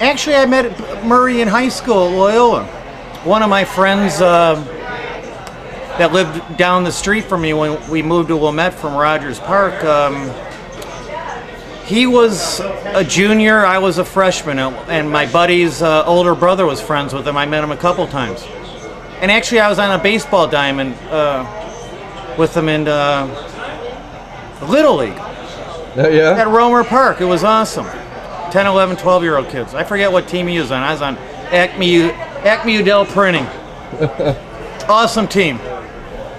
Actually, I met Murray in high school at Loyola. One of my friends uh, that lived down the street from me when we moved to Wilmette from Rogers Park, um, he was a junior, I was a freshman, and my buddy's uh, older brother was friends with him. I met him a couple times. And actually, I was on a baseball diamond uh, with him in uh, Little League Uh, yeah. at Romer Park. It was awesome. 10, 11, 12 year old kids. I forget what team he was on. I was on Acme, Acme Udell Printing. awesome team.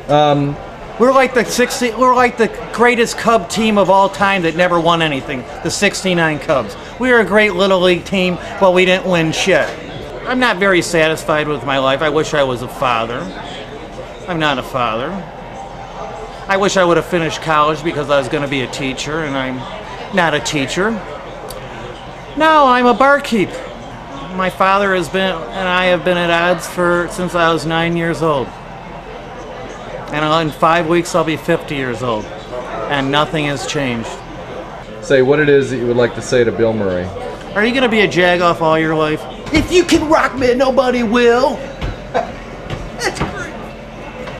Um, We're like the 60, we're like the greatest Cub team of all time that never won anything. The 69 Cubs. We were a great little league team, but we didn't win shit. I'm not very satisfied with my life. I wish I was a father. I'm not a father. I wish I would have finished college because I was going to be a teacher, and I'm not a teacher. No, I'm a barkeep. My father has been, and I have been at odds for since I was nine years old. And in five weeks, I'll be 50 years old, and nothing has changed. say what it is that you would like to say to Bill Murray. Are you going to be a jagoff all your life? If you can rock me, nobody will.